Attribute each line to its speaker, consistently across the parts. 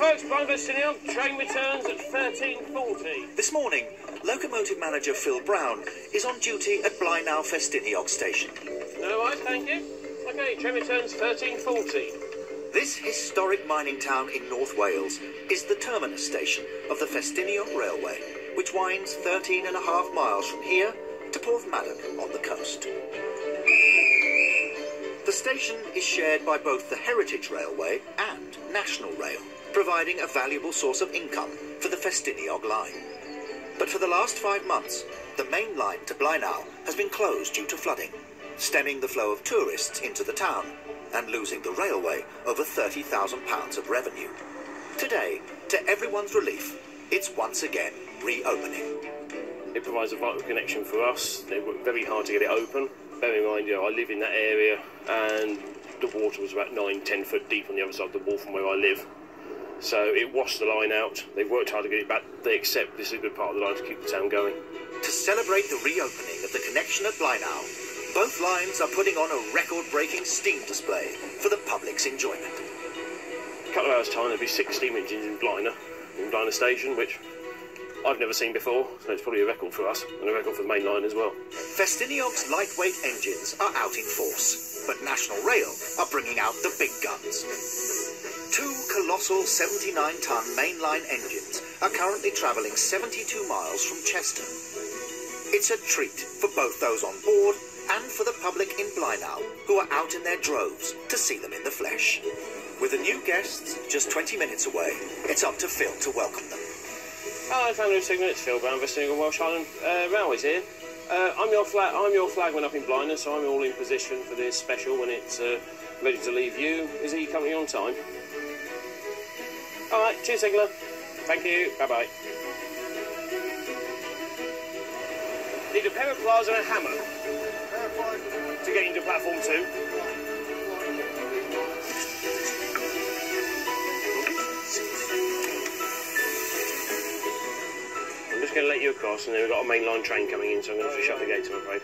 Speaker 1: folks, Blaenau Ffestiniog. Train returns at 13.40.
Speaker 2: This morning, locomotive manager Phil Brown is on duty at Blaenau Ffestiniog station.
Speaker 1: No, I thank you. Okay, train returns 13.40.
Speaker 2: This historic mining town in North Wales is the terminus station of the Ffestiniog Railway, which winds 13 and a half miles from here to Porthmadog on the coast. The station is shared by both the Heritage Railway and National Rail, providing a valuable source of income for the Ffestiniog line. But for the last five months, the main line to Blaenau has been closed due to flooding, stemming the flow of tourists into the town and losing the railway over £30,000 of revenue. Today, to everyone's relief, it's once again reopening.
Speaker 1: It provides a vital connection for us. They worked very hard to get it open. Bear in mind, you know, I live in that area and the water was about nine, ten foot deep on the other side of the wall from where I live. So it washed the line out. They've worked hard to get it back. They accept this is a good part of the line to keep the town going.
Speaker 2: To celebrate the reopening of the connection at Blaenau, both lines are putting on a record-breaking steam display for the public's enjoyment.
Speaker 1: A couple of hours' time, there'll be six steam engines in Blaenau, in Blaenau Station, which I've never seen before, so it's probably a record for us and a record for the main line as well.
Speaker 2: Ffestiniog's lightweight engines are out in force, but National Rail are bringing out the big guns. Two colossal 79-ton mainline engines are currently travelling 72 miles from Chester. It's a treat for both those on board and for the public in Blaenau, who are out in their droves to see them in the flesh. With the new guests just 20 minutes away, it's up to Phil to welcome them.
Speaker 1: Hello, family of Signal. It's Phil Brown, Ffestiniog Welsh Highland uh, Railways here. Uh, I'm your flag. I'm your flagman up in Blaenau, so I'm all in position for this special when it's uh, ready to leave you. Is he coming on time? All right. Cheers, Sigler. Thank you. Bye bye. Need a pair of pliers and a hammer to get into platform two. Just going to let you across, and then we've got a mainline train coming in, so I'm going to have to shut the gates, I'm afraid.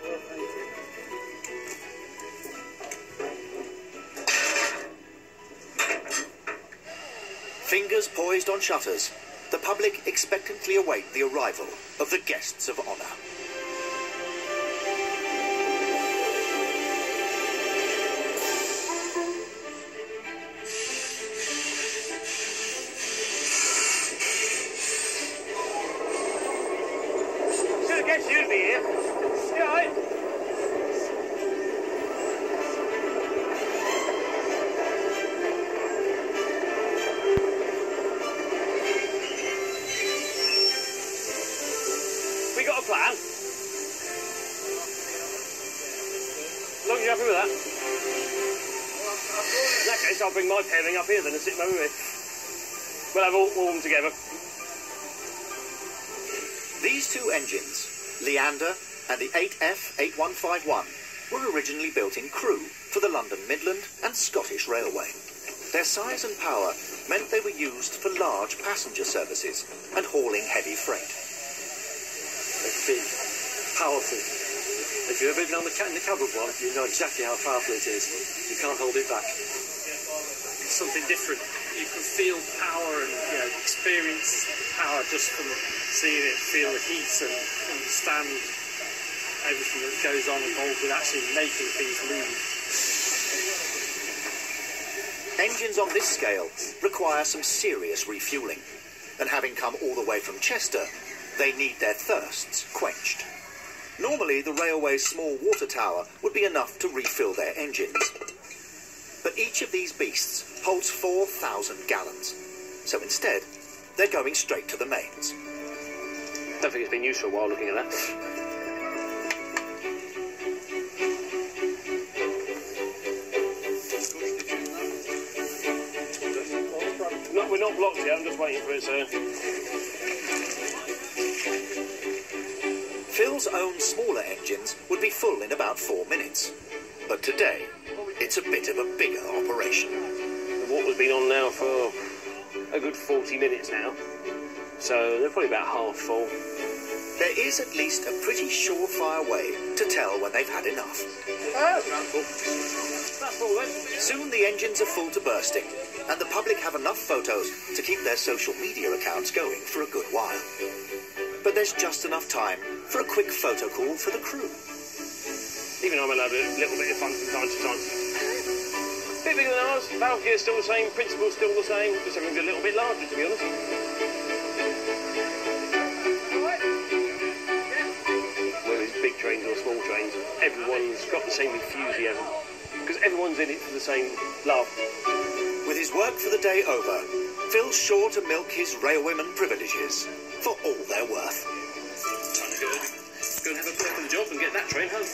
Speaker 2: Fingers poised on shutters, the public expectantly await the arrival of the guests of honour.
Speaker 1: Have you'd be here. You all right? We got a plan. Long you're happy with that. In that case, I'll bring my pairing up here then and sit over here. We'll have all, all of them together.
Speaker 2: These two engines, Leander and the 8F8151, were originally built in Crewe for the London Midland and Scottish Railway. Their size and power meant they were used for large passenger services and hauling heavy freight.
Speaker 3: It's big, powerful. If you've ever been on the, in the cab of one, you know exactly how powerful it is. You can't hold it back.
Speaker 4: It's something different. You can feel power and you know, experience power just from seeing it, feel the heat and understand everything that goes on involved with actually making things move.
Speaker 2: Engines on this scale require some serious refueling, and having come all the way from Chester, they need their thirsts quenched. Normally, the railway's small water tower would be enough to refill their engines. But each of these beasts holds 4,000 gallons, so instead, they're going straight to the mains.
Speaker 1: Don't think it's been used for a while looking at that. No, we're not blocked yet. I'm just waiting for it, sir.
Speaker 2: Phil's own smaller engines would be full in about four minutes. But today, it's a bit of a bigger operation.
Speaker 1: The water's been on now for a good 40 minutes now. So they're probably about half full.
Speaker 2: There is at least a pretty surefire way to tell when they've had enough.
Speaker 1: Ah, oh. That's full. Eh?
Speaker 2: Soon the engines are full to bursting, and the public have enough photos to keep their social media accounts going for a good while. But there's just enough time for a quick photo call for the crew.
Speaker 1: Even I'm allowed a little bit of fun from time to time. Bit bigger than valve gear's still the same, principle's still the same, just everything's a little bit larger to be honest. Whether it's big trains or small trains, everyone's got the same enthusiasm. Because everyone's in it for the same love.
Speaker 2: With his work for the day over, Phil's sure to milk his railwayman privileges for all they're worth.
Speaker 1: Time to go, go and have a prep of the job and get that train home.